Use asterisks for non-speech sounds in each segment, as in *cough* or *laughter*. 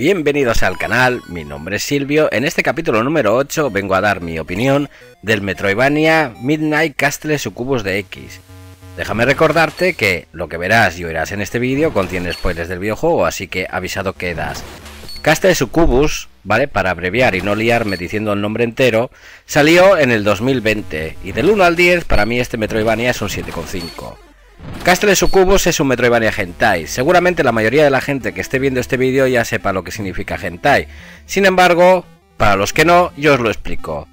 Bienvenidos al canal, mi nombre es Silvio. En este capítulo número 8 vengo a dar mi opinión del Metroidvania Midnight Castle Succubus de X. Déjame recordarte que lo que verás y oirás en este vídeo contiene spoilers del videojuego, así que avisado quedas. Castle Succubus, ¿vale? Para abreviar y no liarme diciendo el nombre entero, salió en el 2020 y del 1 al 10 para mí este Metroidvania es un 7,5. Castle Succubus es un Metroidvania Hentai. Seguramente la mayoría de la gente que esté viendo este vídeo ya sepa lo que significa Hentai. Sin embargo, para los que no, yo os lo explico.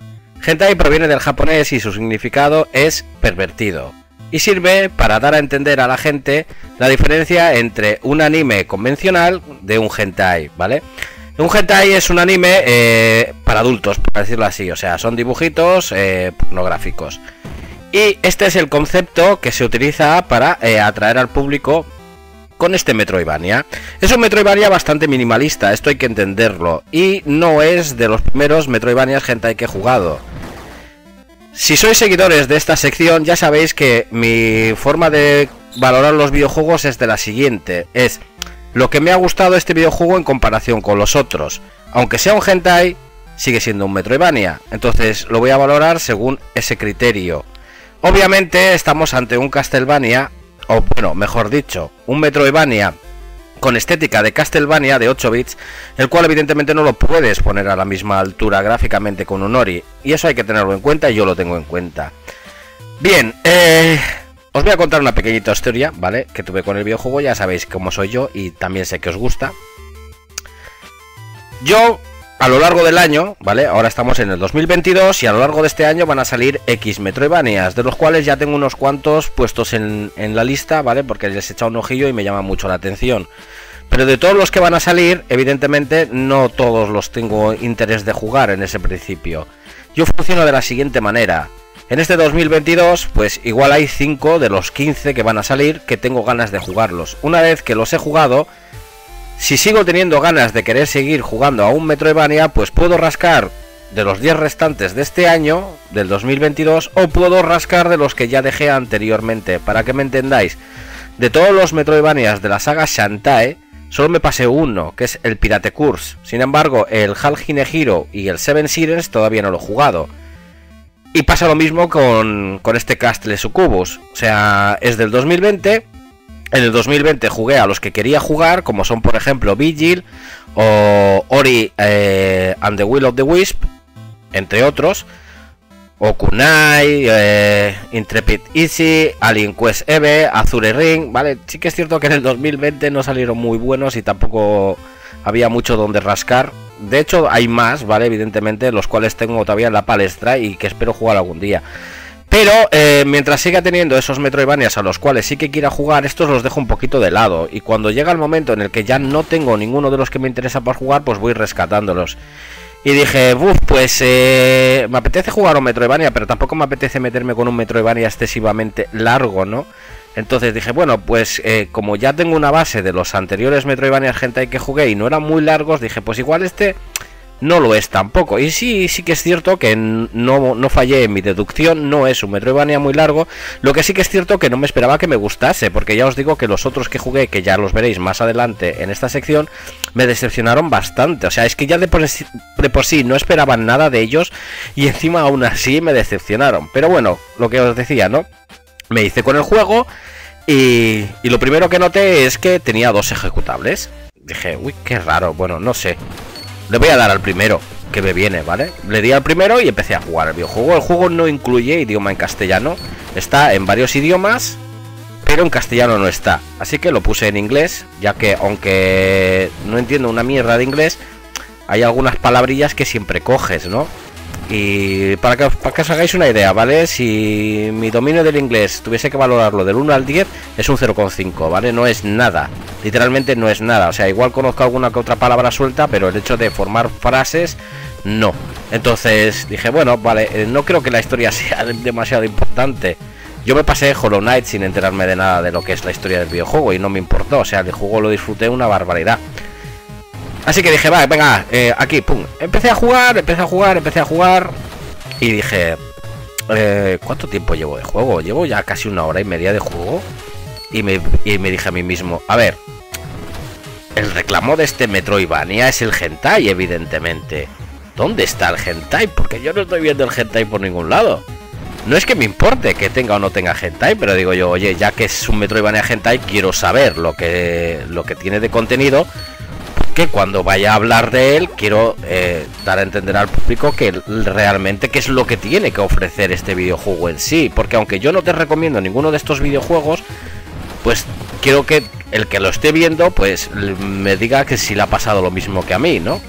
Hentai proviene del japonés y su significado es pervertido. Y sirve para dar a entender a la gente la diferencia entre un anime convencional de un hentai, ¿vale? Un hentai es un anime eh, para adultos, por decirlo así, o sea, son dibujitos eh, pornográficos. Y este es el concepto que se utiliza para eh, atraer al público con este Metroidvania. Es un Metroidvania bastante minimalista, esto hay que entenderlo. Y no es de los primeros Metroidvanias hentai que he jugado. Si sois seguidores de esta sección, ya sabéis que mi forma de valorar los videojuegos es de la siguiente. Es lo que me ha gustado este videojuego en comparación con los otros. Aunque sea un hentai, sigue siendo un Metroidvania. Entonces lo voy a valorar según ese criterio. Obviamente estamos ante un Castlevania, o bueno, mejor dicho, un Metroidvania con estética de Castlevania de 8 bits, el cual evidentemente no lo puedes poner a la misma altura gráficamente con un Ori, y eso hay que tenerlo en cuenta y yo lo tengo en cuenta. Bien, eh, os voy a contar una pequeñita historia, ¿vale? Que tuve con el videojuego, ya sabéis cómo soy yo y también sé que os gusta. Yo a lo largo del año, ¿vale? Ahora estamos en el 2022 y a lo largo de este año van a salir X Metroidvanias, de los cuales ya tengo unos cuantos puestos en, la lista, ¿vale? Porque les he echado un ojillo y me llama mucho la atención. Pero de todos los que van a salir, evidentemente no todos los tengo interés de jugar en ese principio. Yo funciono de la siguiente manera. En este 2022, pues igual hay 5 de los 15 que van a salir que tengo ganas de jugarlos. Una vez que los he jugado, si sigo teniendo ganas de querer seguir jugando a un Metroidvania, pues puedo rascar de los 10 restantes de este año, del 2022, o puedo rascar de los que ya dejé anteriormente. Para que me entendáis, de todos los Metroidvanias de la saga Shantae, solo me pasé uno, que es el Pirate Curse. Sin embargo, el Halgine Hero y el Seven Sirens todavía no lo he jugado. Y pasa lo mismo con, con este Castle Succubus. O sea, es del 2020 en el 2020 jugué a los que quería jugar, como son por ejemplo Vigil o Ori eh, and the Will of the Wisp, entre otros. O Kunai, eh, Intrepid Easy, Alien Quest Eve, Azure Ring, ¿vale? Sí que es cierto que en el 2020 no salieron muy buenos y tampoco había mucho donde rascar. De hecho, hay más, ¿vale? Evidentemente, los cuales tengo todavía en la palestra y que espero jugar algún día. Pero eh, mientras siga teniendo esos Metroidvanias a los cuales sí que quiera jugar, estos los dejo un poquito de lado. Y cuando llega el momento en el que ya no tengo ninguno de los que me interesa para jugar, pues voy rescatándolos. Y dije, uff, pues eh, me apetece jugar un Metroidvania, pero tampoco me apetece meterme con un Metroidvania excesivamente largo, ¿no? Entonces dije, bueno, pues eh, como ya tengo una base de los anteriores Metroidvanias gente que jugué y no eran muy largos, dije, pues igual este no lo es tampoco. Y sí, sí que es cierto que no, no fallé en mi deducción, no es un Metroidvania muy largo. Lo que sí que es cierto que no me esperaba que me gustase, porque ya os digo que los otros que jugué, que ya los veréis más adelante en esta sección, me decepcionaron bastante. O sea, es que ya de por, de por sí no esperaban nada de ellos y encima aún así me decepcionaron. Pero bueno, lo que os decía, ¿no? Me hice con el juego y, y lo primero que noté es que tenía dos ejecutables. Dije, uy, qué raro, bueno, no sé. Le voy a dar al primero que me viene, ¿vale? Le di al primero y empecé a jugar el videojuego. El juego no incluye idioma en castellano. Está en varios idiomas, pero en castellano no está. Así que lo puse en inglés, ya que aunque no entiendo una mierda de inglés, hay algunas palabrillas que siempre coges, ¿no? Y para que, para que os hagáis una idea, ¿vale? Si mi dominio del inglés tuviese que valorarlo del 1 al 10, es un 0,5, ¿vale? No es nada. Literalmente no es nada. O sea, igual conozco alguna que otra palabra suelta, pero el hecho de formar frases, no. Entonces dije, bueno, vale, eh, no creo que la historia *laughs* sea demasiado importante. Yo me pasé Hollow Knight sin enterarme de nada de lo que es la historia del videojuego y no me importó. O sea, el juego lo disfruté una barbaridad. Así que dije, vale, venga, eh, aquí, pum. Empecé a jugar, empecé a jugar, empecé a jugar. Y dije, eh, ¿cuánto tiempo llevo de juego? Llevo ya casi una hora y media de juego. Y me, y me dije a mí mismo, a ver, el reclamo de este Metroidvania es el hentai, evidentemente. ¿Dónde está el hentai? Porque yo no estoy viendo el hentai por ningún lado. No es que me importe que tenga o no tenga hentai, pero digo yo, oye, ya que es un Metroidvania hentai, quiero saber lo que, lo que tiene de contenido. Que cuando vaya a hablar de él, quiero eh, dar a entender al público que realmente qué es lo que tiene que ofrecer este videojuego en sí. Porque aunque yo no te recomiendo ninguno de estos videojuegos, pues quiero que el que lo esté viendo, pues me diga que si le ha pasado lo mismo que a mí, ¿no?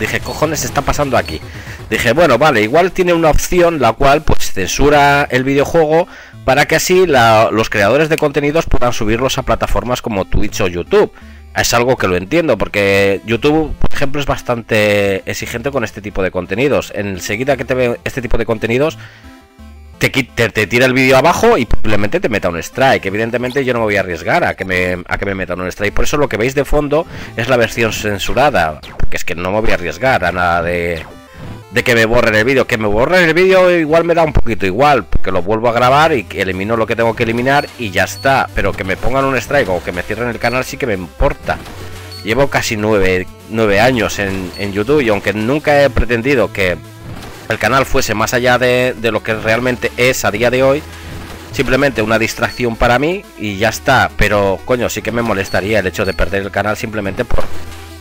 Dije, cojones está pasando aquí? Dije, bueno, vale, igual tiene una opción la cual pues censura el videojuego para que así los creadores de contenidos puedan subirlos a plataformas como Twitch o YouTube. Es algo que lo entiendo, porque YouTube, por ejemplo, es bastante exigente con este tipo de contenidos. Enseguida que te ve este tipo de contenidos, te, te, tira el vídeo abajo y probablemente te meta un strike. Evidentemente yo no me voy a arriesgar a que me, a que me metan un strike. Por eso lo que veis de fondo es la versión censurada. Porque es que no me voy a arriesgar a nada de, de que me borren el vídeo. Que me borren el vídeo igual me da un poquito igual. Porque lo vuelvo a grabar y elimino lo que tengo que eliminar y ya está. Pero que me pongan un strike o que me cierren el canal sí que me importa. Llevo casi nueve, años en, en YouTube y aunque nunca he pretendido que el canal fuese más allá de, lo que realmente es a día de hoy, simplemente una distracción para mí y ya está. Pero coño, sí que me molestaría el hecho de perder el canal simplemente por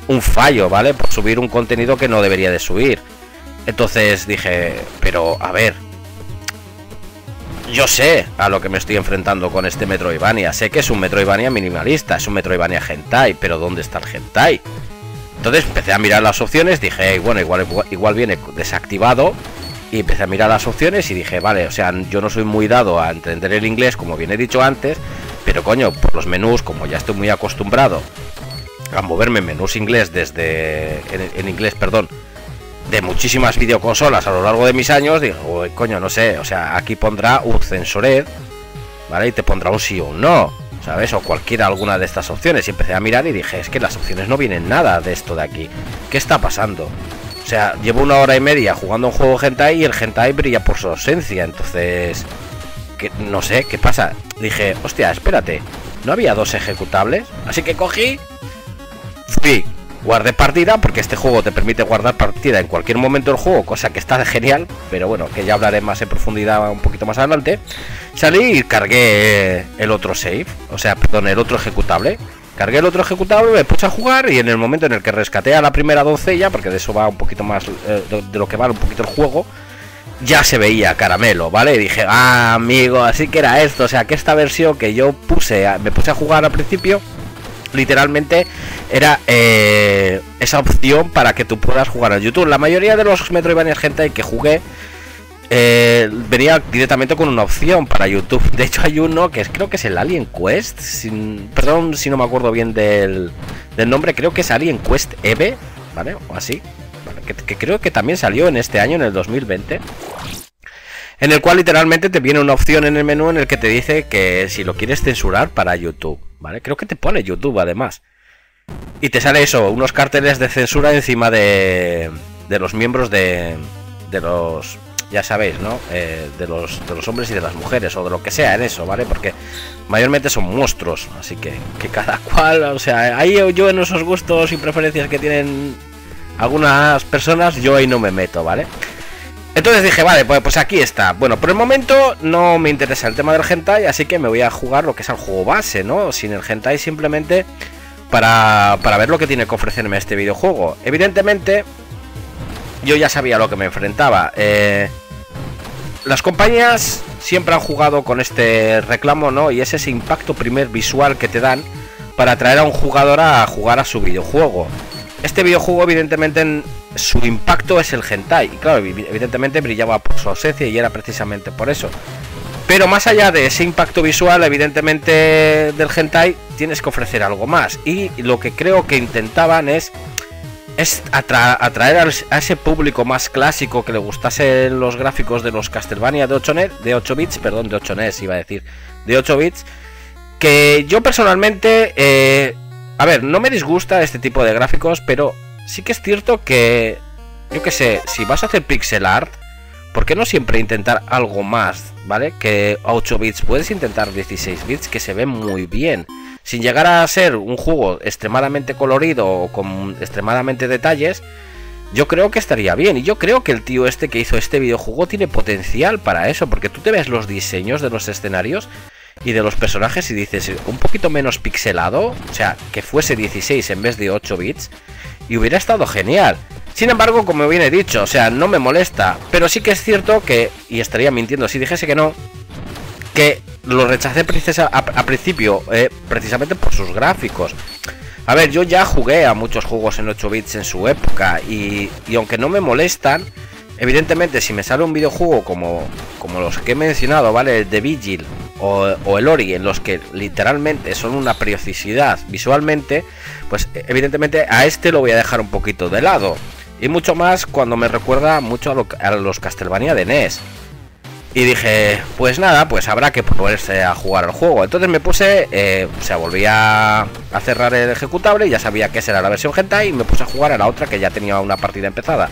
un fallo, ¿vale? Por subir un contenido que no debería de subir. Entonces dije, pero a ver, yo sé a lo que me estoy enfrentando con este Metroidvania. Sé que es un Metroidvania minimalista, es un Metroidvania hentai, pero ¿dónde está el hentai? Entonces empecé a mirar las opciones, dije, bueno, igual, igual viene desactivado. Y empecé a mirar las opciones y dije, vale, o sea, yo no soy muy dado a entender el inglés, como bien he dicho antes, pero coño, por los menús, como ya estoy muy acostumbrado a moverme en menús inglés desde. en, inglés, perdón, de muchísimas videoconsolas a lo largo de mis años, digo, coño, no sé, o sea, aquí pondrá un censored, ¿vale? Y te pondrá un sí o un no. ¿sabes? O cualquiera alguna de estas opciones. Y empecé a mirar y dije, es que las opciones no vienen nada de esto de aquí. ¿Qué está pasando? O sea, llevo una hora y media jugando un juego hentai y el hentai brilla por su ausencia. Entonces, que, no sé, ¿qué pasa? Dije, hostia, espérate, ¿no había dos ejecutables? Así que cogí, fui, guardé partida, porque este juego te permite guardar partida en cualquier momento del juego, cosa que está genial, pero bueno, que ya hablaré más en profundidad un poquito más adelante. Salí y cargué el otro save, o sea, perdón, el otro ejecutable. Cargué el otro ejecutable, me puse a jugar y en el momento en el que rescaté a la primera doncella, porque de eso va un poquito más, eh, de lo que va un poquito el juego, ya se veía caramelo, ¿vale? Y dije, ah, amigo, así que era esto, o sea, que esta versión que yo puse, me puse a jugar al principio, literalmente era eh, esa opción para que tú puedas jugar a YouTube. La mayoría de los Metroidvania gente que jugué eh, venía directamente con una opción para YouTube. De hecho, hay uno que es, creo que es el Alien Quest. Perdón si no me acuerdo bien del, nombre, creo que es Alien Quest EVE, ¿vale? O así. que, creo que también salió en este año, en el 2020 en el cual literalmente te viene una opción en el menú en el que te dice que si lo quieres censurar para YouTube, ¿vale? Creo que te pone YouTube además. Y te sale eso, unos carteles de censura encima de, de los miembros de, de los ya sabéis, ¿no? Eh, de, los, de los hombres y de las mujeres, o de lo que sea en eso, ¿vale? Porque mayormente son monstruos, así que, que cada cual, o sea, ahí yo en esos gustos y preferencias que tienen algunas personas, yo ahí no me meto, ¿vale? Entonces dije, vale, pues, pues aquí está. Bueno, por el momento no me interesa el tema del hentai, así que me voy a jugar lo que es el juego base, ¿no? Sin el hentai simplemente para, para ver lo que tiene que ofrecerme este videojuego. Evidentemente, yo ya sabía lo que me enfrentaba. Eh, las compañías siempre han jugado con este reclamo, ¿no? Y es ese impacto primer visual que te dan para atraer a un jugador a jugar a su videojuego. Este videojuego, evidentemente, su impacto es el hentai. Y claro, evidentemente brillaba por su ausencia y era precisamente por eso. Pero más allá de ese impacto visual, evidentemente, del hentai, tienes que ofrecer algo más. Y lo que creo que intentaban es es atraer a ese público más clásico que le gustase los gráficos de los Castlevania de 8, de 8 bits, perdón, de 8 NES iba a decir, de 8 bits, que yo personalmente, eh, a ver, no me disgusta este tipo de gráficos, pero sí que es cierto que, yo que sé, si vas a hacer pixel art, ¿por qué no siempre intentar algo más, ¿vale? Que a 8 bits, puedes intentar 16 bits que se ven muy bien. sin llegar a ser un juego extremadamente colorido o con extremadamente detalles, yo creo que estaría bien. Y yo creo que el tío este que hizo este videojuego tiene potencial para eso, porque tú te ves los diseños de los escenarios y de los personajes y dices, un poquito menos pixelado, o sea, que fuese 16 en vez de 8 bits, y hubiera estado genial. Sin embargo, como bien he dicho, o sea, no me molesta, pero sí que es cierto que, y estaría mintiendo si dijese que no, que lo rechacé a, principio eh, precisamente por sus gráficos. A ver, yo ya jugué a muchos juegos en 8 bits en su época y, y aunque no me molestan, evidentemente si me sale un videojuego como, como los que he mencionado, ¿vale? El de Vigil o, el Ori, en los que literalmente son una precisidad visualmente, pues evidentemente a este lo voy a dejar un poquito de lado. Y mucho más cuando me recuerda mucho a, los Castlevania de NES. Y dije, pues nada, pues habrá que ponerse a jugar al juego. Entonces me puse, eh, o sea, volví a, cerrar el ejecutable, ya sabía que esa era la versión hentai y me puse a jugar a la otra que ya tenía una partida empezada.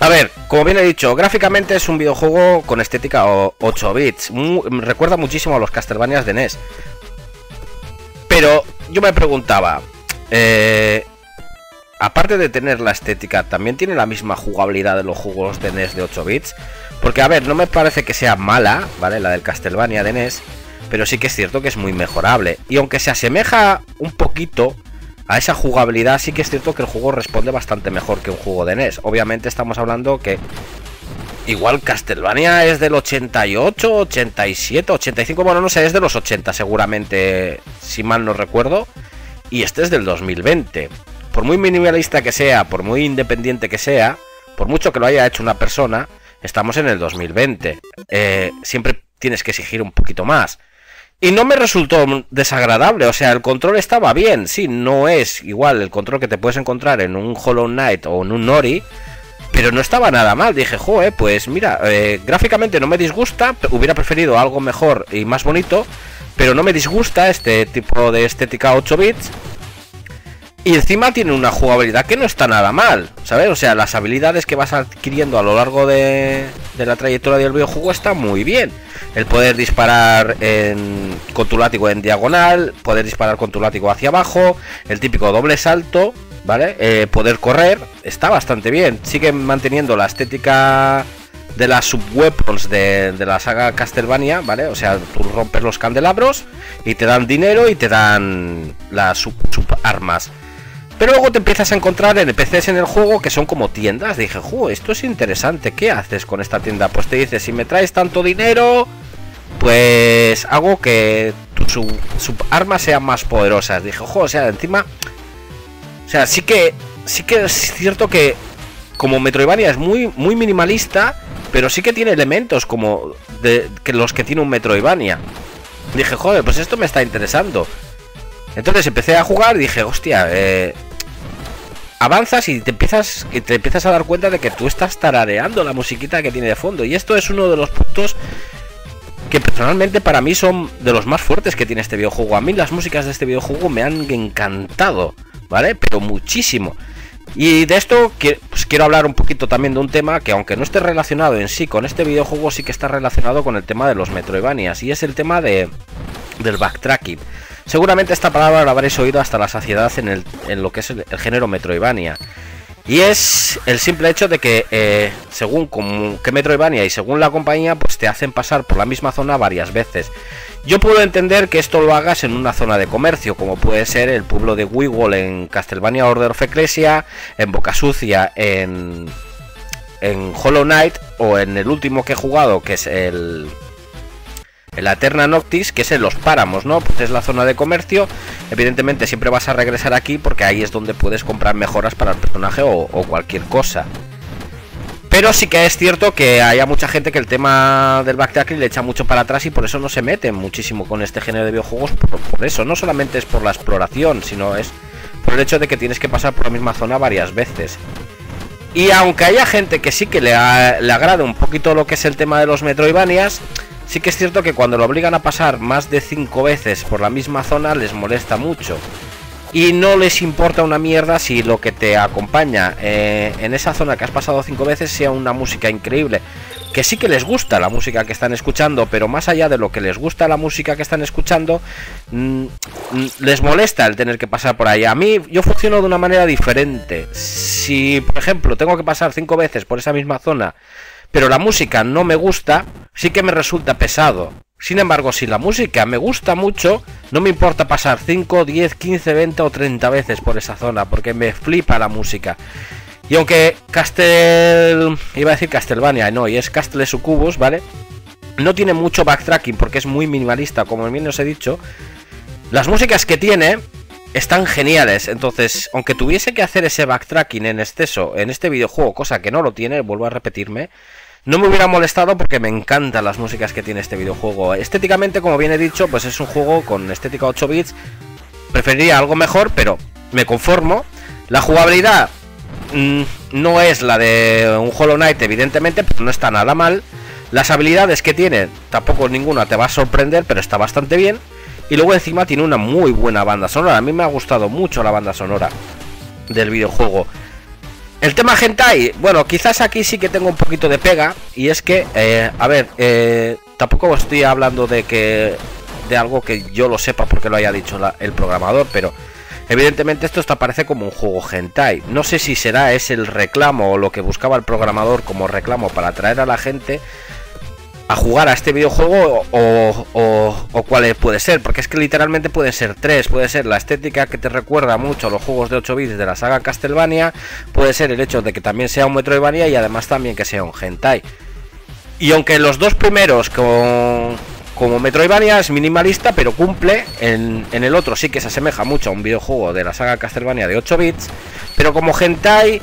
A ver, como bien he dicho, gráficamente es un videojuego con estética 8 bits. recuerda muchísimo a los Castlevanias de NES. Pero yo me preguntaba, eh, aparte de tener la estética, ¿también tiene la misma jugabilidad de los juegos de NES de 8 bits? Porque, a ver, no me parece que sea mala, ¿vale? La del Castlevania de NES, pero sí que es cierto que es muy mejorable. Y aunque se asemeja un poquito a esa jugabilidad, sí que es cierto que el juego responde bastante mejor que un juego de NES. Obviamente estamos hablando que igual Castlevania es del 88, 87, 85, bueno, no sé, es de los 80 seguramente, si mal no recuerdo. Y este es del 2020. Por muy minimalista que sea, por muy independiente que sea, por mucho que lo haya hecho una persona, Estamos en el 2020. Eh, siempre tienes que exigir un poquito más. Y no me resultó desagradable, o sea, el control estaba bien, sí, no es igual el control que te puedes encontrar en un Hollow Knight o en un Nori, pero no estaba nada mal. Dije, joe, pues mira, eh, gráficamente no me disgusta, hubiera preferido algo mejor y más bonito, pero no me disgusta este tipo de estética 8 bits. Y encima tiene una jugabilidad que no está nada mal, ¿sabes? O sea, las habilidades que vas adquiriendo a lo largo de, la trayectoria del videojuego está muy bien. El poder disparar con tu látigo en diagonal, poder disparar con tu látigo hacia abajo, el típico doble salto, ¿vale? Eh, poder correr, está bastante bien. Sigue manteniendo la estética de las subweapons de, de la saga Castlevania, ¿vale? O sea, tú rompes los candelabros y te dan dinero y te dan las sub, sub armas. Pero luego te empiezas a encontrar NPCs en el juego que son como tiendas. Dije, jo, esto es interesante. ¿Qué haces con esta tienda? Pues te dice, si me traes tanto dinero, pues hago que tus su, armas sean más poderosas. Dije, jo, o sea, encima. O sea, sí que. Sí que es cierto que. Como Metroidvania es muy, muy minimalista. Pero sí que tiene elementos como los que tiene un Metroidvania. Dije, joder, pues esto me está interesando. Entonces empecé a jugar y dije, hostia, eh, avanzas y te empiezas y te empiezas a dar cuenta de que tú estás tarareando la musiquita que tiene de fondo y esto es uno de los puntos que personalmente para mí son de los más fuertes que tiene este videojuego. A mí las músicas de este videojuego me han encantado, ¿vale? Pero muchísimo. Y de esto pues, quiero hablar un poquito también de un tema que aunque no esté relacionado en sí con este videojuego, sí que está relacionado con el tema de los Metroidvanias y es el tema de del backtracking. Seguramente esta palabra la habréis oído hasta la saciedad en, el, lo que es el, género Metroidvania. Y es el simple hecho de que, eh, según como, que Metroidvania y según la compañía, pues te hacen pasar por la misma zona varias veces. Yo puedo entender que esto lo hagas en una zona de comercio, como puede ser el pueblo de Wiggle en Castlevania Order of Ecclesia, en Boca Sucia, en, en Hollow Knight, o en el último que he jugado, que es el, en la Eterna Noctis, que es en los páramos, ¿no? Pues es la zona de comercio. Evidentemente siempre vas a regresar aquí porque ahí es donde puedes comprar mejoras para el personaje o, cualquier cosa. Pero sí que es cierto que haya mucha gente que el tema del backtracking le echa mucho para atrás y por eso no se mete muchísimo con este género de videojuegos. Por, eso, no solamente es por la exploración, sino es por el hecho de que tienes que pasar por la misma zona varias veces. Y aunque haya gente que sí que le, le agrade un poquito lo que es el tema de los Metroidvanias, Sí que es cierto que cuando lo obligan a pasar más de 5 veces por la misma zona les molesta mucho. Y no les importa una mierda si lo que te acompaña eh, en esa zona que has pasado 5 veces sea una música increíble. que sí que les gusta la música que están escuchando, pero más allá de lo que les gusta la música que están escuchando, mm, mm, les molesta el tener que pasar por ahí. A mí yo funciono de una manera diferente. Si, por ejemplo, tengo que pasar cinco veces por esa misma zona, pero la música no me gusta, sí que me resulta pesado. Sin embargo, si la música me gusta mucho, no me importa pasar 5, 10, 15, 20 o 30 veces por esa zona, porque me flipa la música. Y aunque Castel... iba a decir Castlevania, no, y es Castle Sucubus, ¿vale? No tiene mucho backtracking porque es muy minimalista, como bien os he dicho. Las músicas que tiene están geniales, entonces, aunque tuviese que hacer ese backtracking en exceso en este videojuego, cosa que no lo tiene, vuelvo a repetirme, no me hubiera molestado porque me encantan las músicas que tiene este videojuego. Estéticamente, como bien he dicho, pues es un juego con estética 8 bits. Preferiría algo mejor, pero me conformo. La jugabilidad Mm, no es la de un Hollow Knight, evidentemente, pero no está nada mal. Las habilidades que tiene, tampoco ninguna te va a sorprender, pero está bastante bien. Y luego encima tiene una muy buena banda sonora. A mí me ha gustado mucho la banda sonora del videojuego. El tema hentai, bueno, quizás aquí sí que tengo un poquito de pega. Y es que, eh, a ver, eh, tampoco estoy hablando de que de algo que yo lo sepa porque lo haya dicho el programador, pero Evidentemente esto te parece como un juego hentai. No sé si será ese el reclamo o lo que buscaba el programador como reclamo para atraer a la gente a jugar a este videojuego o, cuál puede ser, porque es que literalmente pueden ser tres, puede ser la estética que te recuerda mucho a los juegos de 8 bits de la saga Castlevania, puede ser el hecho de que también sea un Metroidvania y además también que sea un hentai. Y aunque los dos primeros con como Metroidvania es minimalista, pero cumple. En, el otro sí que se asemeja mucho a un videojuego de la saga Castlevania de 8 bits. Pero como Hentai,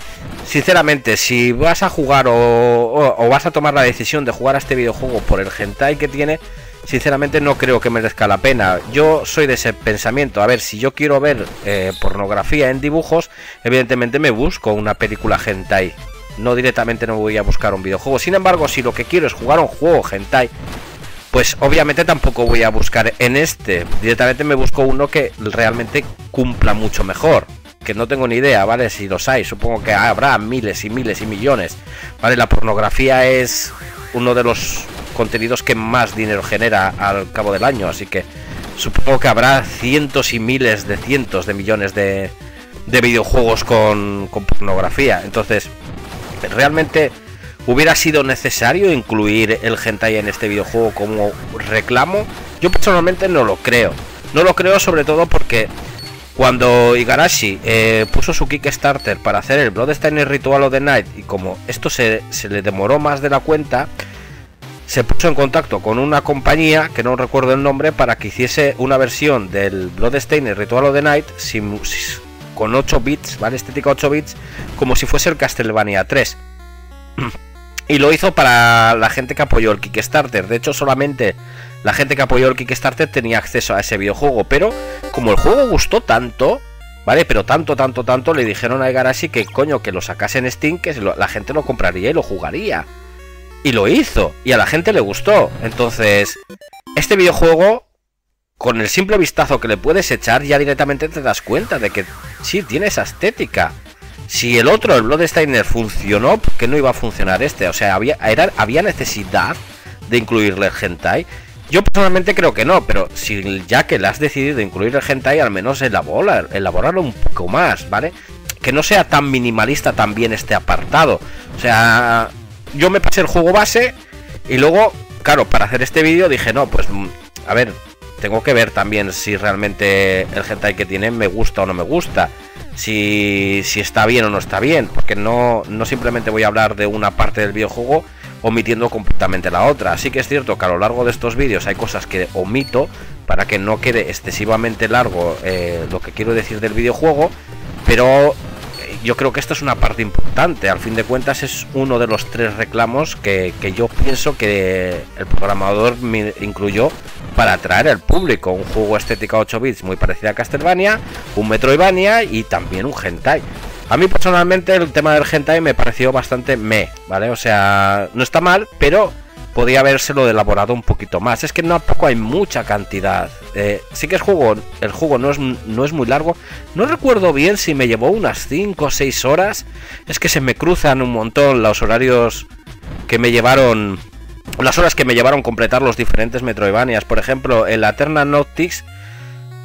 sinceramente, si vas a jugar o, vas a tomar la decisión de jugar a este videojuego por el Hentai que tiene, sinceramente no creo que merezca la pena. Yo soy de ese pensamiento. A ver, si yo quiero ver eh, pornografía en dibujos, evidentemente me busco una película Hentai. No directamente no voy a buscar un videojuego. Sin embargo, si lo que quiero es jugar un juego Hentai, pues obviamente tampoco voy a buscar en este. Directamente me busco uno que realmente cumpla mucho mejor. Que no tengo ni idea, ¿vale? Si los hay, supongo que habrá miles y miles y millones. ¿Vale? La pornografía es uno de los contenidos que más dinero genera al cabo del año. Así que supongo que habrá cientos y miles de cientos de millones de, de videojuegos con, con pornografía. Entonces, realmente ¿Hubiera sido necesario incluir el hentai en este videojuego como reclamo? Yo personalmente no lo creo. No lo creo sobre todo porque cuando Igarashi eh, puso su Kickstarter para hacer el Bloodstained Ritual of the Night y como esto se, le demoró más de la cuenta, se puso en contacto con una compañía, que no recuerdo el nombre, para que hiciese una versión del Bloodstained Ritual of the Night con 8 bits, ¿vale? Estética 8 bits, como si fuese el Castlevania 3. *clears throat* Y lo hizo para la gente que apoyó el Kickstarter. De hecho, solamente la gente que apoyó el Kickstarter tenía acceso a ese videojuego. Pero como el juego gustó tanto, ¿vale? Pero tanto, tanto, tanto, le dijeron a Igarashi que coño, que lo sacase en Steam, que la gente lo compraría y lo jugaría. Y lo hizo. Y a la gente le gustó. Entonces, este videojuego, con el simple vistazo que le puedes echar, ya directamente te das cuenta de que sí, tiene esa estética. Si el otro, el Bloodstainer, funcionó, ¿por qué no iba a funcionar este? O sea, había, había necesidad de incluirle el hentai. Yo personalmente creo que no, pero si ya que le has decidido incluir el hentai, al menos elabora, elaborarlo un poco más, ¿vale? Que no sea tan minimalista también este apartado. O sea, yo me pasé el juego base y luego, claro, para hacer este vídeo dije, no, pues, mm, a ver, tengo que ver también si realmente el hentai que tiene me gusta o no me gusta si, si está bien o no está bien, porque no, no simplemente voy a hablar de una parte del videojuego omitiendo completamente la otra. Así que es cierto que a lo largo de estos vídeos hay cosas que omito para que no quede excesivamente largo eh, lo que quiero decir del videojuego, pero yo creo que esto es una parte importante. Al fin de cuentas es uno de los tres reclamos que, yo pienso que el programador me incluyó para atraer al público. Un juego estética 8 bits muy parecido a Castlevania, un Metroidvania y también un hentai. A mí personalmente el tema del hentai me pareció bastante me, ¿vale? O sea, no está mal, pero podía habérselo elaborado un poquito más. Es que tampoco hay mucha cantidad. Eh, sí que el juego, el juego no es, no es muy largo. No recuerdo bien si me llevó unas 5 o 6 horas. Es que se me cruzan un montón los horarios que me llevaron las horas que me llevaron completar los diferentes Metroidvanias. Por ejemplo, en la Eterna Noctix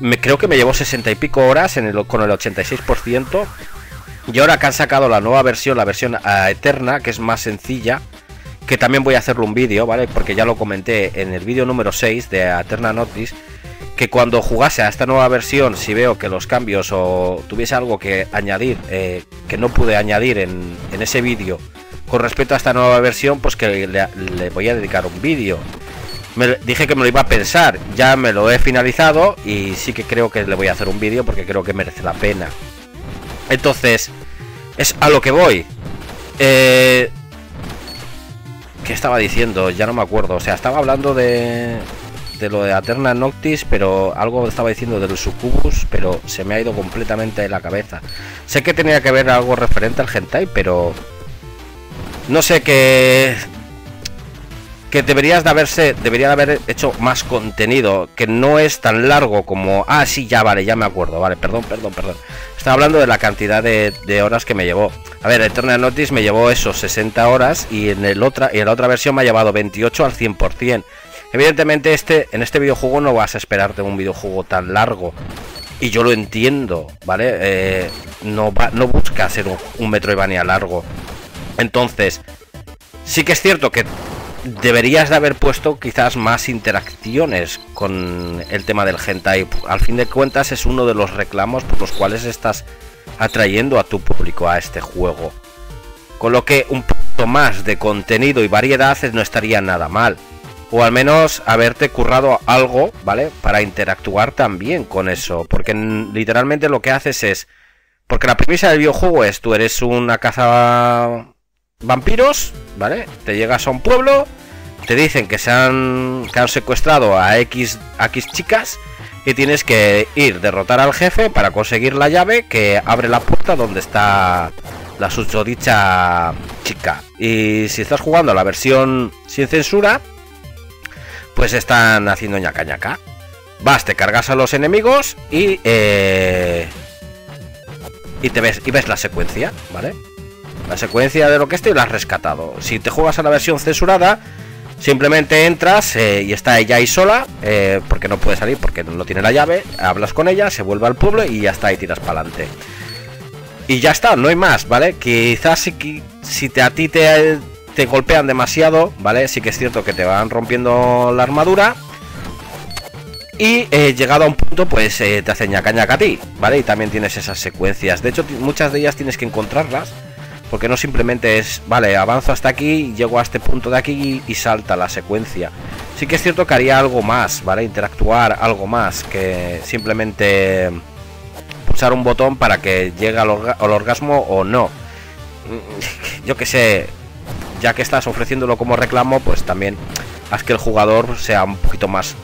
me, creo que me llevó 60 y pico horas con el 86%. Y ahora que han sacado la nueva versión, la versión uh, Eterna, que es más sencilla, que también voy a hacerle un vídeo, ¿vale? Porque ya lo comenté en el vídeo número 6 de Eterna Noctis, que cuando jugase a esta nueva versión, si veo que los cambios o tuviese algo que añadir, eh, que no pude añadir en, en ese vídeo, con respecto a esta nueva versión, pues que le, le voy a dedicar un vídeo. Me, dije que me lo iba a pensar, ya me lo he finalizado y sí que creo que le voy a hacer un vídeo porque creo que merece la pena. Entonces, es a lo que voy. Eh, ¿Qué estaba diciendo? Ya no me acuerdo. O sea, estaba hablando de, de lo de Aterna Noctis, pero algo estaba diciendo del Sucubus, pero se me ha ido completamente de la cabeza. Sé que tenía que ver algo referente al hentai, pero no sé qué que deberías de haberse debería de haber hecho más contenido que no es tan largo como ah sí ya vale ya me acuerdo vale perdón perdón perdón. Estaba hablando de la cantidad de, horas que me llevó. A ver Eternal Notice me llevó esos 60 horas y en el otra y en la otra versión me ha llevado 28 al 100% evidentemente este en este videojuego no vas a esperarte un videojuego tan largo. Y yo lo entiendo vale eh, no va, no busca ser un, un Metroidvania largo. Entonces sí que es cierto que deberías de haber puesto quizás más interacciones con el tema del hentai. Al fin de cuentas es uno de los reclamos por los cuales estás atrayendo a tu público a este juego. Con lo que un poco más de contenido y variedad no estaría nada mal. O al menos haberte currado algo, ¿vale? Para interactuar también con eso. Porque literalmente lo que haces es... Porque la premisa del videojuego es, tú eres una caza vampiros, ¿vale? Te llegas a un pueblo, te dicen que se han, que han secuestrado a X, X chicas y tienes que ir derrotar al jefe para conseguir la llave que abre la puerta donde está la susodicha chica. Y si estás jugando la versión sin censura, pues están haciendo ñaca ñaca. Vas, te cargas a los enemigos y eh, y te ves y ves la secuencia, ¿vale? La secuencia de lo que esté la has rescatado. Si te juegas a la versión censurada, simplemente entras eh, y está ella ahí sola, eh, porque no puede salir, porque no tiene la llave, hablas con ella, se vuelve al pueblo y ya está, y tiras para adelante. Y ya está, no hay más, ¿vale? Quizás si, si te, a ti te, te golpean demasiado, ¿vale? Sí que es cierto que te van rompiendo la armadura. Y eh, llegado a un punto, pues te hacen ñaca ñaca a ti, ¿vale? Y también tienes esas secuencias. De hecho, muchas de ellas tienes que encontrarlas porque no simplemente es, vale, avanzo hasta aquí, llego a este punto de aquí y, salta la secuencia. Sí que es cierto que haría algo más, ¿vale? Interactuar algo más que simplemente pulsar un botón para que llegue al, orgasmo o no. *laughs* Yo que sé, ya que estás ofreciéndolo como reclamo, pues también haz que el jugador sea un poquito más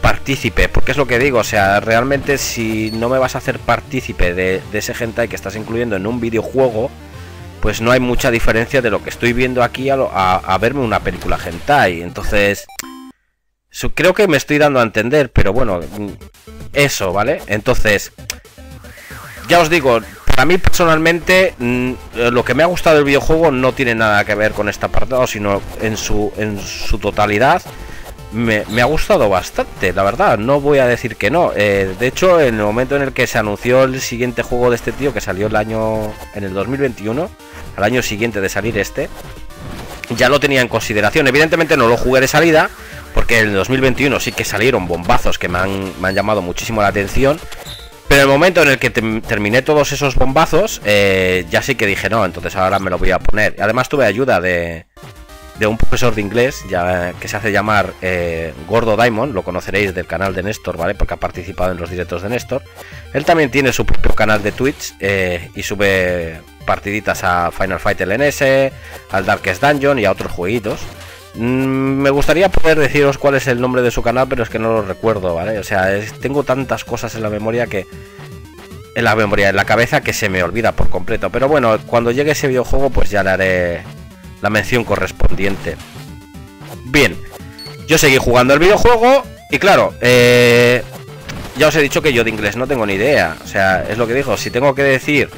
partícipe, porque es lo que digo, o sea, realmente si no me vas a hacer partícipe de, ese hentai que estás incluyendo en un videojuego, pues no hay mucha diferencia de lo que estoy viendo aquí a, a, verme una película hentai. Entonces, creo que me estoy dando a entender, pero bueno, eso, ¿vale? Entonces, ya os digo, para mí personalmente, lo que me ha gustado del videojuego no tiene nada que ver con este apartado, sino en su, en su totalidad. Me, ha gustado bastante, la verdad, no voy a decir que no. Eh, de hecho, en el momento en el que se anunció el siguiente juego de este tío, que salió el año en el 2021, al año siguiente de salir este, ya lo tenía en consideración. Evidentemente no lo jugué de salida, porque en el 2021 sí que salieron bombazos que me han, me han llamado muchísimo la atención. Pero en el momento en el que terminé todos esos bombazos, eh, ya sí que dije no, entonces ahora me lo voy a poner. Además tuve ayuda de, de un profesor de inglés ya, que se hace llamar eh, Gordo Diamond, lo conoceréis del canal de Néstor, ¿vale? Porque ha participado en los directos de Néstor. Él también tiene su propio canal de Twitch eh, y sube partiditas a Final Fight LNS, al Darkest Dungeon y a otros jueguitos. Mm, me gustaría poder deciros cuál es el nombre de su canal, pero es que no lo recuerdo, ¿vale? O sea, tengo tantas cosas en la memoria que... En la memoria, en la cabeza, que se me olvida por completo. Pero bueno, cuando llegue ese videojuego, pues ya le haré la mención correspondiente. Bien, yo seguí jugando el videojuego y claro, eh, ya os he dicho que yo de inglés no tengo ni idea. O sea, es lo que dijo, si tengo que decir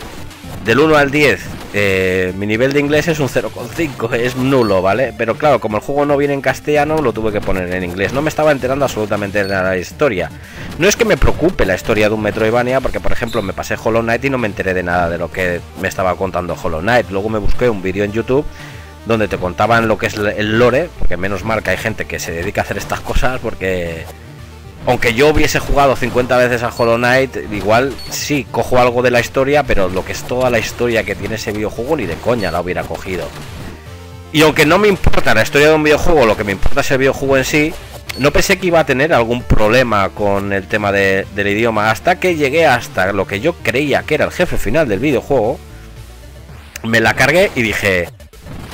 del 1 al 10 eh, mi nivel de inglés es un 0,5, es nulo, ¿vale? Pero claro, como el juego no viene en castellano, lo tuve que poner en inglés. No me estaba enterando absolutamente de la historia. No es que me preocupe la historia de un Metroidvania, porque por ejemplo me pasé Hollow Knight y no me enteré de nada de lo que me estaba contando Hollow Knight. Luego me busqué un vídeo en YouTube donde te contaban lo que es el lore, porque menos mal que hay gente que se dedica a hacer estas cosas, porque aunque yo hubiese jugado 50 veces a Hollow Knight, igual sí, cojo algo de la historia, pero lo que es toda la historia que tiene ese videojuego ni de coña la hubiera cogido. Y aunque no me importa la historia de un videojuego, lo que me importa es el videojuego en sí, no pensé que iba a tener algún problema con el tema del idioma, hasta que llegué hasta lo que yo creía que era el jefe final del videojuego, me la cargué y dije,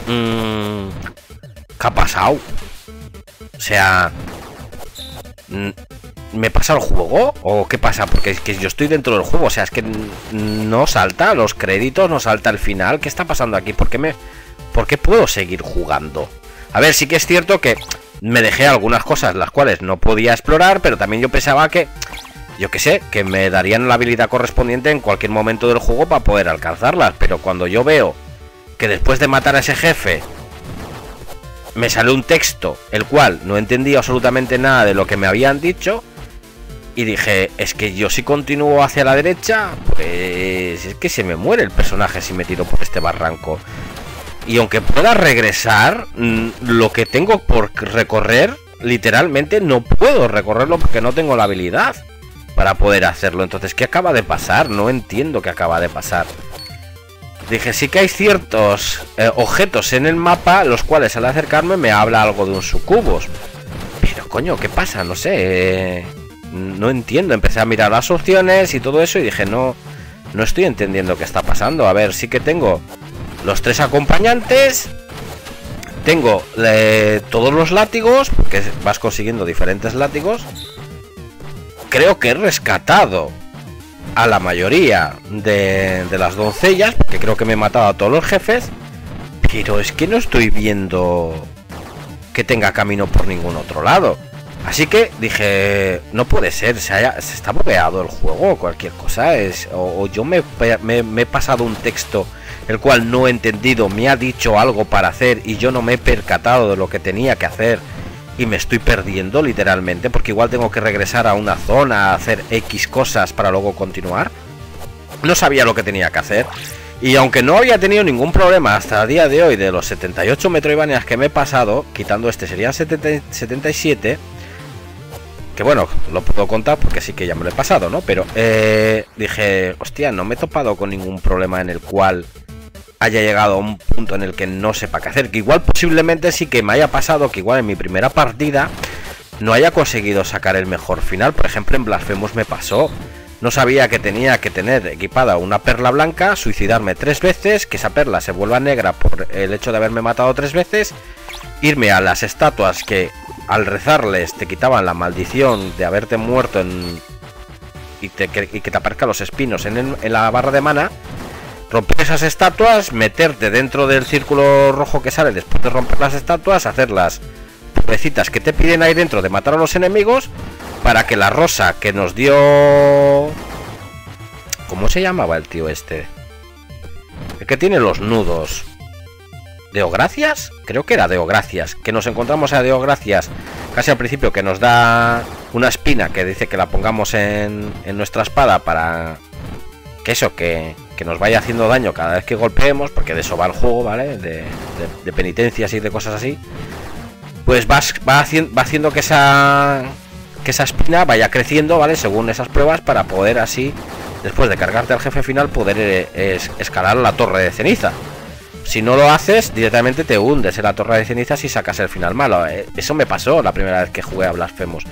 mmm, ¿qué ha pasado? O sea, ¿Me pasa el juego? ¿O qué pasa? Porque es que yo estoy dentro del juego. O sea, es que no salta los créditos, no salta el final. ¿Qué está pasando aquí? ¿Por qué, me, ¿Por qué puedo seguir jugando? A ver, sí que es cierto que me dejé algunas cosas las cuales no podía explorar, pero también yo pensaba que, yo qué sé, que me darían la habilidad correspondiente en cualquier momento del juego para poder alcanzarlas. Pero cuando yo veo que después de matar a ese jefe me sale un texto, el cual no entendía absolutamente nada de lo que me habían dicho, y dije, es que yo si continúo hacia la derecha, pues es que se me muere el personaje si me tiro por este barranco. Y aunque pueda regresar, mm, lo que tengo por recorrer, literalmente no puedo recorrerlo porque no tengo la habilidad para poder hacerlo. Entonces, ¿qué acaba de pasar? No entiendo qué acaba de pasar. Dije, sí que hay ciertos eh, objetos en el mapa, los cuales al acercarme me habla algo de un sucubos. Pero coño, ¿qué pasa? No sé. Eh, no entiendo. Empecé a mirar las opciones y todo eso y dije, no, no estoy entendiendo qué está pasando. A ver, sí que tengo los tres acompañantes. Tengo eh, todos los látigos, porque vas consiguiendo diferentes látigos. Creo que he rescatado a la mayoría de, las doncellas, porque creo que me he matado a todos los jefes. Pero es que no estoy viendo que tenga camino por ningún otro lado. Así que dije, no puede ser, se, haya, se está bugueado el juego o cualquier cosa. Es, o, yo me, he pasado un texto el cual no he entendido, me ha dicho algo para hacer y yo no me he percatado de lo que tenía que hacer y me estoy perdiendo literalmente porque igual tengo que regresar a una zona a hacer X cosas para luego continuar. No sabía lo que tenía que hacer. Y aunque no había tenido ningún problema hasta el día de hoy de los 78 Metroidvanias que me he pasado, quitando este serían 77, que bueno, lo puedo contar porque sí que ya me lo he pasado, ¿no? Pero eh, dije, hostia, no me he topado con ningún problema en el cual haya llegado a un punto en el que no sepa qué hacer. Que igual posiblemente sí que me haya pasado que igual en mi primera partida no haya conseguido sacar el mejor final. Por ejemplo, en Blasphemous me pasó. No sabía que tenía que tener equipada una perla blanca, suicidarme tres veces, que esa perla se vuelva negra por el hecho de haberme matado tres veces, irme a las estatuas que al rezarles te quitaban la maldición de haberte muerto en... y, que, te aparezcan los espinos en, la barra de mana, romper esas estatuas, meterte dentro del círculo rojo que sale después de romper las estatuas, hacer las purecitas que te piden ahí dentro de matar a los enemigos, para que la rosa que nos dio... ¿Cómo se llamaba el tío este? El que tiene los nudos. Deogracias, creo que era Deogracias, que nos encontramos a Deogracias casi al principio que nos da una espina que dice que la pongamos en, nuestra espada para que eso, que, nos vaya haciendo daño cada vez que golpeemos, porque de eso va el juego, ¿vale? De, penitencias y de cosas así. Pues va, haciendo, va haciendo que esa, que esa espina vaya creciendo, ¿vale? Según esas pruebas para poder así, después de cargarte al jefe final, poder eh, escalar la torre de ceniza. Si no lo haces, directamente te hundes en la torre de cenizas y sacas el final malo. Eh, eso me pasó la primera vez que jugué a Blasphemous.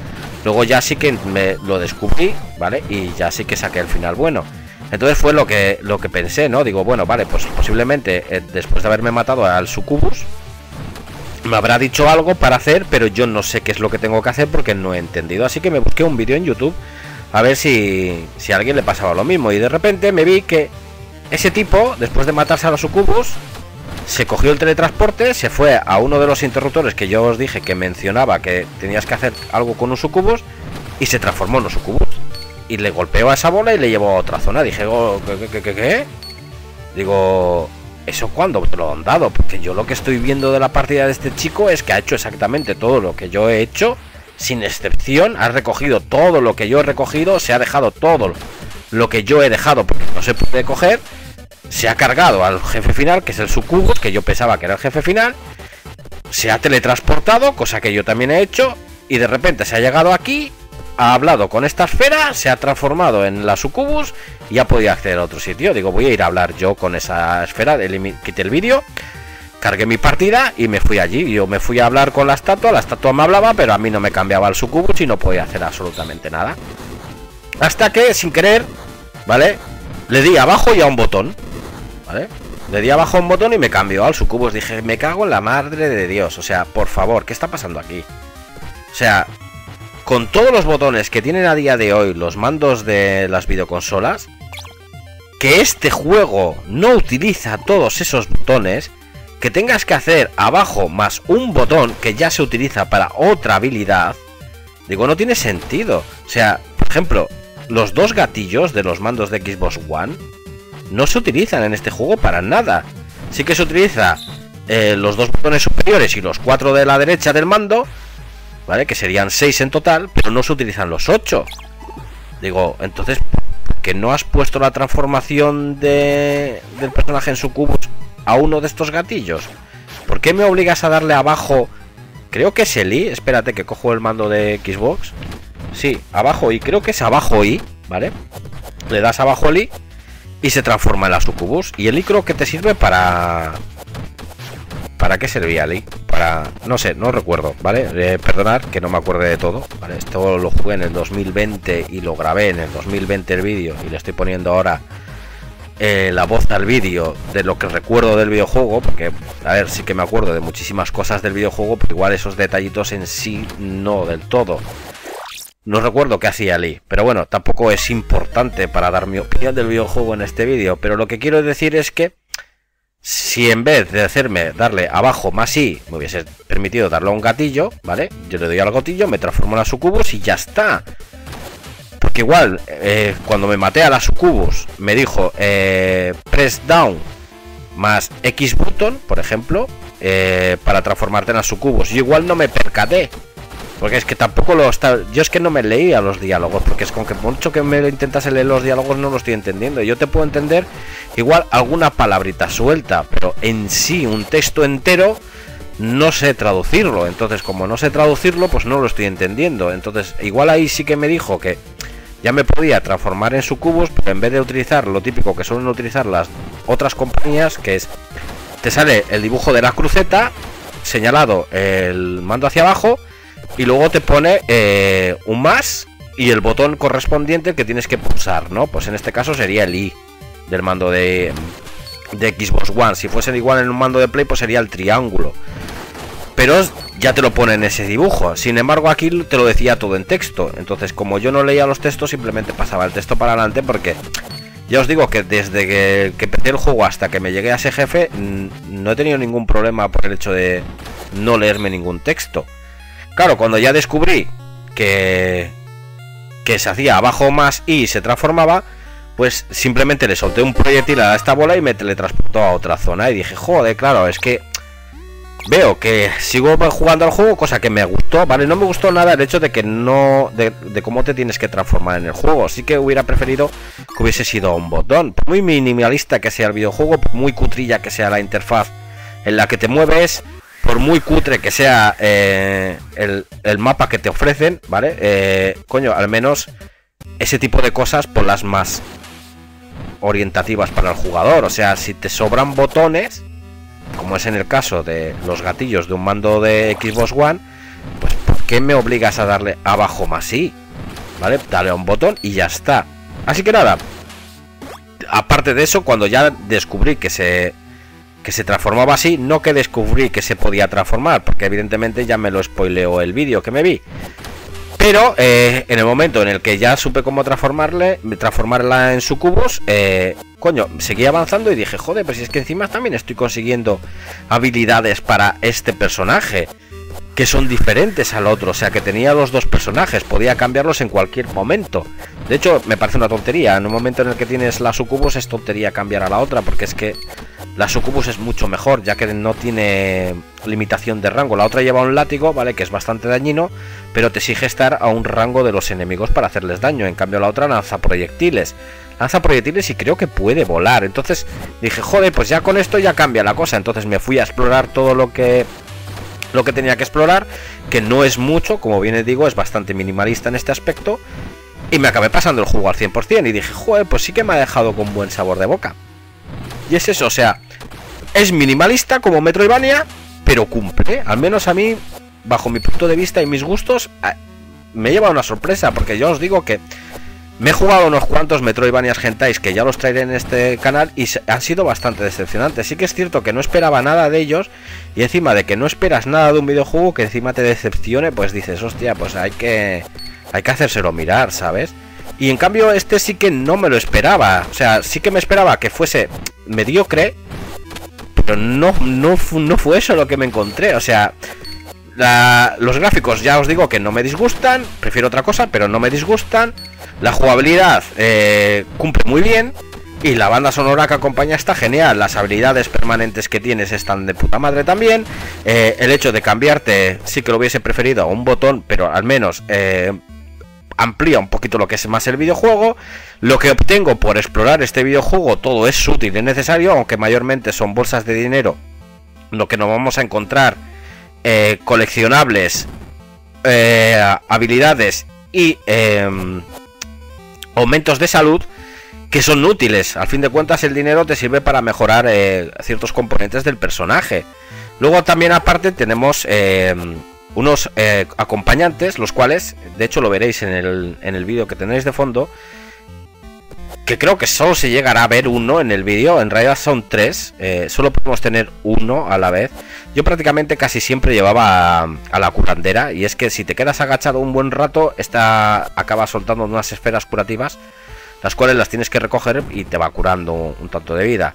Luego ya sí que me lo descubrí, ¿vale? Y ya sí que saqué el final bueno. Entonces fue lo que, lo que pensé, ¿no? Digo, bueno, vale, pues posiblemente eh, después de haberme matado al Sucubus, me habrá dicho algo para hacer, pero yo no sé qué es lo que tengo que hacer porque no he entendido. Así que me busqué un vídeo en YouTube a ver si, si a alguien le pasaba lo mismo. Y de repente me vi que ese tipo, después de matarse a los Sucubus, se cogió el teletransporte, se fue a uno de los interruptores que yo os dije que mencionaba que tenías que hacer algo con un sucubus y se transformó en un sucubus. Y le golpeó a esa bola y le llevó a otra zona. Dije, oh, ¿qué, qué? Digo, ¿eso cuándo te lo han dado? Porque yo lo que estoy viendo de la partida de este chico es que ha hecho exactamente todo lo que yo he hecho, sin excepción, ha recogido todo lo que yo he recogido, se ha dejado todo lo que yo he dejado porque no se puede coger, se ha cargado al jefe final, que es el sucubo, que yo pensaba que era el jefe final, se ha teletransportado, cosa que yo también he hecho, y de repente se ha llegado aquí, ha hablado con esta esfera, se ha transformado en la sucubus y ha podido acceder a otro sitio. Digo, voy a ir a hablar yo con esa esfera, quité el vídeo, cargué mi partida y me fui allí. Yo me fui a hablar con la estatua, la estatua me hablaba, pero a mí no me cambiaba el sucubus y no podía hacer absolutamente nada. Hasta que, sin querer, ¿vale? Le di abajo y a un botón, ¿vale? Le di abajo un botón y me cambió al sucubus. Dije, me cago en la madre de Dios. O sea, por favor, ¿qué está pasando aquí? O sea, con todos los botones que tienen a día de hoy los mandos de las videoconsolas, que este juego no utiliza todos esos botones, que tengas que hacer abajo más un botón que ya se utiliza para otra habilidad, digo, no tiene sentido. O sea, por ejemplo, los dos gatillos de los mandos de Xbox One no se utilizan en este juego para nada. Sí que se utiliza eh, los dos botones superiores y los cuatro de la derecha del mando, ¿vale? Que serían seis en total, pero no se utilizan los ocho. Digo, entonces, que no has puesto la transformación de, del personaje en su cubo a uno de estos gatillos? ¿Por qué me obligas a darle abajo? Creo que es el I. Espérate que cojo el mando de Xbox. Sí, abajo I. Creo que es abajo I, ¿vale? Le das abajo el I y se transforma en la sucubus. Y el I creo que te sirve para... ¿Para qué servía I? Para... No sé, no recuerdo, ¿vale? Eh, perdonad que no me acuerde de todo. Esto lo jugué en el 2020 y lo grabé en el 2020 el vídeo y le estoy poniendo ahora eh, la voz al vídeo de lo que recuerdo del videojuego, porque, a ver, sí que me acuerdo de muchísimas cosas del videojuego, pero igual esos detallitos en sí no del todo. No recuerdo qué hacía Lee, pero bueno, tampoco es importante para dar mi opinión del videojuego en este vídeo, pero lo que quiero decir es que si en vez de hacerme darle abajo más y me hubiese permitido darle un gatillo, ¿vale? Yo le doy al gatillo, me transformo en la sucubus y ya está. Porque igual, eh, cuando me maté a la sucubus, me dijo eh, press down más X button, por ejemplo, eh, para transformarte en la sucubus. Yo igual no me percaté porque es que tampoco lo está. Yo es que no me leía los diálogos, porque es con que mucho que me intentase leer los diálogos no lo estoy entendiendo. Yo te puedo entender igual alguna palabrita suelta, pero en sí un texto entero no sé traducirlo. Entonces, como no sé traducirlo, pues no lo estoy entendiendo. Entonces, igual ahí sí que me dijo que ya me podía transformar en su cubos, pero en vez de utilizar lo típico que suelen utilizar las otras compañías, que es te sale el dibujo de la cruceta, señalado el mando hacia abajo y luego te pone eh, un más y el botón correspondiente que tienes que pulsar, ¿no? Pues en este caso sería el I del mando de, Xbox One. Si fuese igual en un mando de Play, pues sería el triángulo. Pero ya te lo pone en ese dibujo. Sin embargo, aquí te lo decía todo en texto. Entonces, como yo no leía los textos, simplemente pasaba el texto para adelante porque ya os digo que desde que, que empecé el juego hasta que me llegué a ese jefe, no he tenido ningún problema por el hecho de no leerme ningún texto. Claro, cuando ya descubrí que, que se hacía abajo más y se transformaba, pues simplemente le solté un proyectil a esta bola y me teletransportó a otra zona. Y dije, joder, claro, es que veo que sigo jugando al juego, cosa que me gustó, ¿vale? No me gustó nada el hecho de que no. de, cómo te tienes que transformar en el juego. Sí que hubiera preferido que hubiese sido un botón. muy minimalista que sea el videojuego, muy cutrilla que sea la interfaz en la que te mueves por muy cutre que sea eh, el, mapa que te ofrecen, ¿vale? Eh, coño, al menos ese tipo de cosas por las más orientativas para el jugador. O sea, si te sobran botones, como es en el caso de los gatillos de un mando de Xbox One, pues ¿por qué me obligas a darle abajo más sí? ¿Vale? Dale a un botón y ya está. Así que nada. Aparte de eso, cuando ya descubrí que se que se transformaba así, no que descubrí que se podía transformar, porque evidentemente ya me lo spoileó el vídeo que me vi. Pero eh, en el momento en el que ya supe cómo transformarle, transformarla en su cubos, eh, coño, seguí avanzando y dije, joder, pues si es que encima también estoy consiguiendo habilidades para este personaje que son diferentes al otro, o sea que tenía los dos personajes, podía cambiarlos en cualquier momento. De hecho, me parece una tontería, en un momento en el que tienes la sucubus es tontería cambiar a la otra, porque es que La Sucubus es mucho mejor, ya que no tiene limitación de rango. La otra lleva un látigo, ¿vale? Que es bastante dañino, pero te exige estar a un rango de los enemigos para hacerles daño. En cambio, la otra lanza proyectiles. Lanza proyectiles y creo que puede volar. Entonces dije, joder, pues ya con esto ya cambia la cosa. Entonces me fui a explorar todo lo que lo que tenía que explorar, que no es mucho, como bien digo, es bastante minimalista en este aspecto. Y me acabé pasando el juego al 100% y dije, joder, pues sí que me ha dejado con buen sabor de boca. Y es eso, o sea, es minimalista como Metroidvania, pero cumple. Al menos a mí, bajo mi punto de vista y mis gustos, me lleva una sorpresa, porque yo os digo que me he jugado unos cuantos Metroidvanias Gentais que ya los traeré en este canal y han sido bastante decepcionantes. Sí que es cierto que no esperaba nada de ellos y encima de que no esperas nada de un videojuego que encima te decepcione, pues dices, hostia, pues hay que hay que hacérselo mirar, ¿sabes? Y en cambio este sí que no me lo esperaba. O sea, sí que me esperaba que fuese mediocre, pero no, no, no fue eso lo que me encontré. O sea, los gráficos ya os digo que no me disgustan, prefiero otra cosa, pero no me disgustan. La jugabilidad eh, cumple muy bien. Y la banda sonora que acompaña está genial. Las habilidades permanentes que tienes están de puta madre también. Eh, el hecho de cambiarte, sí que lo hubiese preferido a un botón, pero al menos eh, amplía un poquito lo que es más el videojuego. Lo que obtengo por explorar este videojuego, todo es útil y necesario, aunque mayormente son bolsas de dinero. Lo que nos vamos a encontrar, coleccionables, habilidades y em, aumentos de salud que son útiles. Al fin de cuentas, el dinero te sirve para mejorar eh, ciertos componentes del personaje. Luego también aparte tenemos em, unos eh, acompañantes, los cuales, de hecho lo veréis en el, en el vídeo que tenéis de fondo, que creo que solo se llegará a ver uno en el vídeo, en realidad son tres, eh, solo podemos tener uno a la vez. Yo prácticamente casi siempre llevaba a, la curandera, y es que si te quedas agachado un buen rato, esta acaba soltando unas esferas curativas, las cuales las tienes que recoger y te va curando un tanto de vida.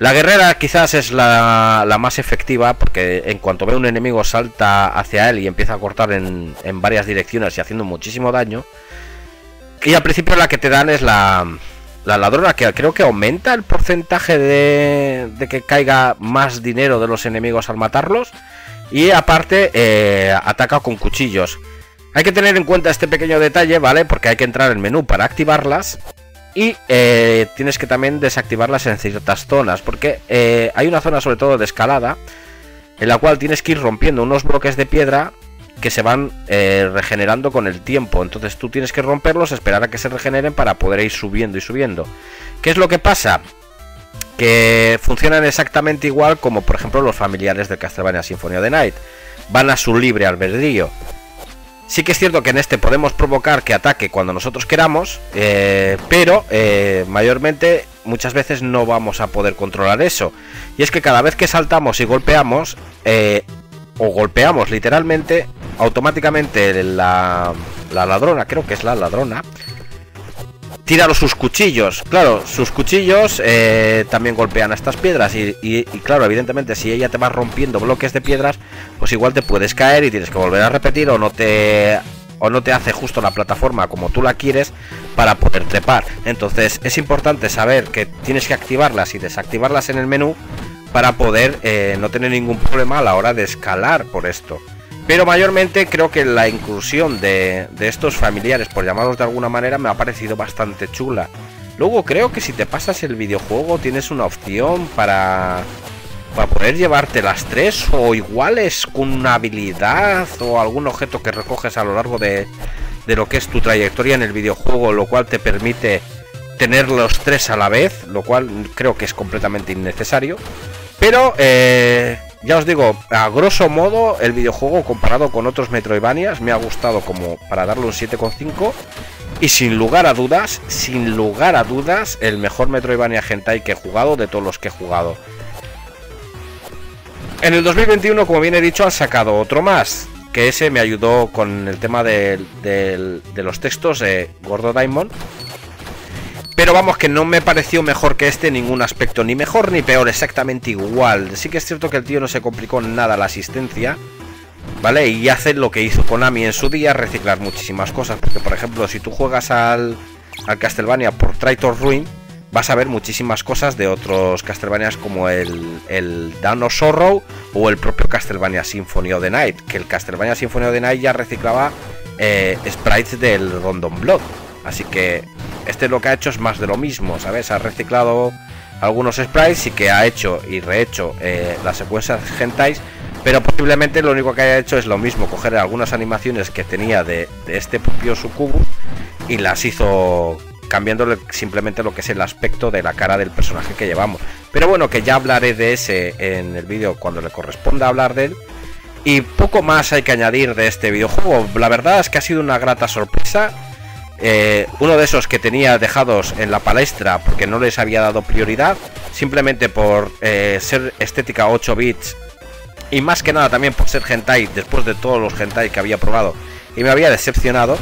La guerrera quizás es la, más efectiva porque en cuanto ve un enemigo salta hacia él y empieza a cortar en, varias direcciones y haciendo muchísimo daño. Y al principio la que te dan es la, la ladrona, que creo que aumenta el porcentaje de, que caiga más dinero de los enemigos al matarlos. Y aparte eh, ataca con cuchillos. Hay que tener en cuenta este pequeño detalle, ¿vale? Porque hay que entrar en menú para activarlas. Y eh, tienes que también desactivarlas en ciertas zonas, porque eh, hay una zona sobre todo de escalada, en la cual tienes que ir rompiendo unos bloques de piedra que se van eh, regenerando con el tiempo. Entonces tú tienes que romperlos, esperar a que se regeneren para poder ir subiendo y subiendo. ¿Qué es lo que pasa? Que funcionan exactamente igual como por ejemplo los familiares del Castlevania Sinfonía de Night. Van a su libre albedrío. Sí que es cierto que en este podemos provocar que ataque cuando nosotros queramos, eh, pero eh, mayormente muchas veces no vamos a poder controlar eso. Y es que cada vez que saltamos y golpeamos, o golpeamos literalmente, automáticamente la, la ladrona, creo que es la ladrona, tira sus cuchillos. Claro, sus cuchillos eh, también golpean a estas piedras. Y, claro, evidentemente, si ella te va rompiendo bloques de piedras, pues igual te puedes caer y tienes que volver a repetir o no te. O no te hace justo la plataforma como tú la quieres para poder trepar. Entonces es importante saber que tienes que activarlas y desactivarlas en el menú para poder eh, no tener ningún problema a la hora de escalar por esto. Pero mayormente creo que la inclusión de, estos familiares, por llamarlos de alguna manera, me ha parecido bastante chula. Luego creo que si te pasas el videojuego tienes una opción para, para poder llevarte las tres o iguales con una habilidad o algún objeto que recoges a lo largo de, de lo que es tu trayectoria en el videojuego, lo cual te permite tener los tres a la vez, lo cual creo que es completamente innecesario. Pero eh, ya os digo, a grosso modo, el videojuego comparado con otros Metroidvanias me ha gustado como para darle un 7,5. Y sin lugar a dudas, sin lugar a dudas, el mejor Metroidvania Hentai que he jugado de todos los que he jugado. En el 2021, como bien he dicho, han sacado otro más. Que ese me ayudó con el tema de, de los textos de Gordo Diamond pero vamos, que no me pareció mejor que este ningún aspecto, ni mejor ni peor, exactamente igual. Sí que es cierto que el tío no se complicó nada la asistencia, ¿vale? Y hace lo que hizo Konami en su día, reciclar muchísimas cosas. Porque, por ejemplo, si tú juegas al, al Castlevania por Traitor Ruin, vas a ver muchísimas cosas de otros Castlevanias como el, el Dawn of Sorrow o el propio Castlevania Symphony of the Night, que el Castlevania Symphony of the Night ya reciclaba eh, sprites del Rondon Blood. Así que este lo que ha hecho es más de lo mismo, ¿sabes? Ha reciclado algunos sprites y que ha hecho y rehecho eh, las secuencias gentais, pero posiblemente lo único que haya hecho es lo mismo, coger algunas animaciones que tenía de, de este propio Sucubus y las hizo cambiándole simplemente lo que es el aspecto de la cara del personaje que llevamos. Pero bueno, que ya hablaré de ese en el vídeo cuando le corresponda hablar de él. Y poco más hay que añadir de este videojuego. La verdad es que ha sido una grata sorpresa. Eh, uno de esos que tenía dejados en la palestra porque no les había dado prioridad. Simplemente por eh, ser estética 8 bits. Y más que nada también por ser hentai después de todos los hentai que había probado. Y me había decepcionado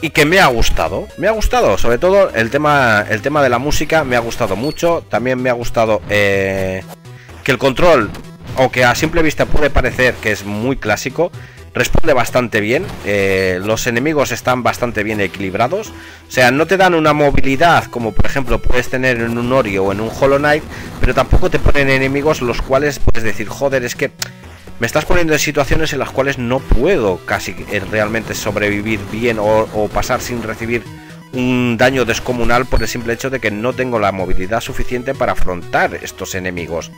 y que me ha gustado. Me ha gustado, sobre todo el tema, el tema de la música me ha gustado mucho. También me ha gustado eh, que el control, aunque a simple vista puede parecer que es muy clásico, responde bastante bien. Eh, los enemigos están bastante bien equilibrados. O sea, no te dan una movilidad como por ejemplo puedes tener en un Ori o en un Hollow Knight, pero tampoco te ponen enemigos los cuales puedes decir, joder, es que me estás poniendo en situaciones en las cuales no puedo casi eh, realmente sobrevivir bien o, pasar sin recibir un daño descomunal por el simple hecho de que no tengo la movilidad suficiente para afrontar estos enemigos.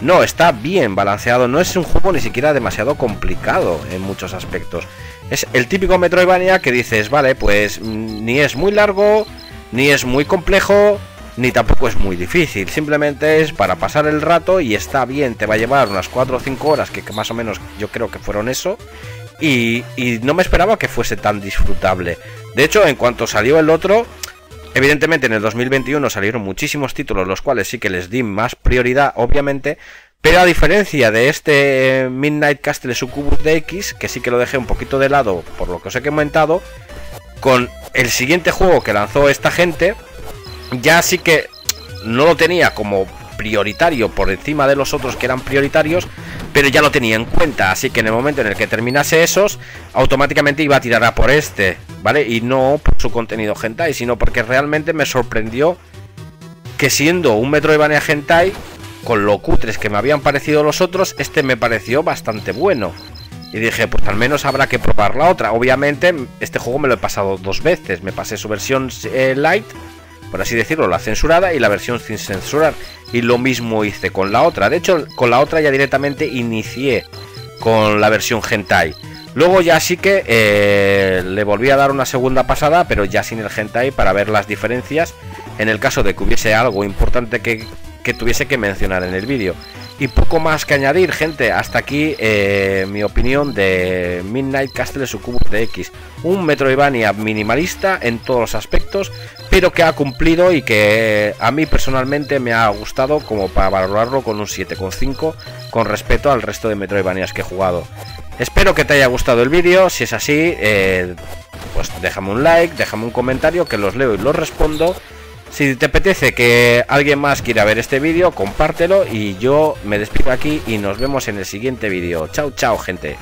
No, está bien balanceado, no es un juego ni siquiera demasiado complicado en muchos aspectos. Es el típico Metroidvania que dices, vale, pues mm, ni es muy largo, ni es muy complejo, ni tampoco es muy difícil, simplemente es para pasar el rato y está bien, te va a llevar unas 4 o 5 horas, que, más o menos yo creo que fueron eso, y, y, no me esperaba que fuese tan disfrutable. De hecho, en cuanto salió el otro, evidentemente en el 2021 salieron muchísimos títulos, los cuales sí que les di más prioridad, obviamente, pero a diferencia de este Midnight Castle Succubus de X, que sí que lo dejé un poquito de lado por lo que os he comentado, con el siguiente juego que lanzó esta gente, ya sí que no lo tenía como prioritario por encima de los otros que eran prioritarios, pero ya lo tenía en cuenta, así que en el momento en el que terminase esos, automáticamente iba a tirar a por este, ¿vale? Y no por su contenido hentai, sino porque realmente me sorprendió que siendo un Metroidvania hentai, con lo cutres que me habían parecido los otros, este me pareció bastante bueno. Y dije, pues al menos habrá que probar la otra. Obviamente, este juego me lo he pasado dos veces. Me pasé su versión eh, light por así decirlo, la censurada y la versión sin censurar. Y lo mismo hice con la otra. De hecho, con la otra ya directamente inicié con la versión hentai. Luego ya sí que eh, le volví a dar una segunda pasada, pero ya sin el hentai para ver las diferencias en el caso de que hubiese algo importante que, que tuviese que mencionar en el vídeo. Y poco más que añadir, gente. Hasta aquí eh, mi opinión de Midnight Castle Succubus de X. Un Metroidvania minimalista en todos los aspectos, pero que ha cumplido y que a mí personalmente me ha gustado como para valorarlo con un 7,5 con respecto al resto de Metroidvanias que he jugado. Espero que te haya gustado el vídeo. Si es así, eh, pues déjame un like, déjame un comentario que los leo y los respondo. Si te apetece que alguien más quiera ver este vídeo, compártelo y yo me despido aquí y nos vemos en el siguiente vídeo. Chao, chao, gente.